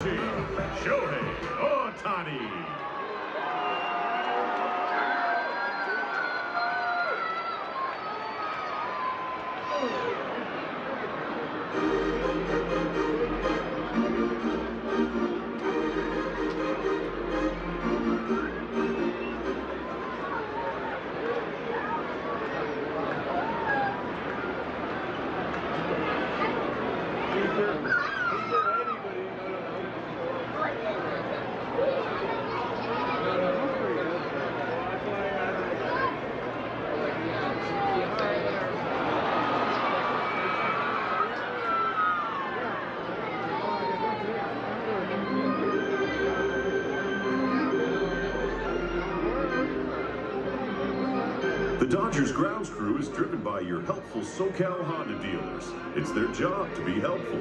Shohei Ohtani. The Dodgers grounds crew is driven by your helpful SoCal Honda dealers. It's their job to be helpful.